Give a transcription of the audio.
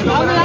¡Vamos!